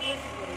Gracias.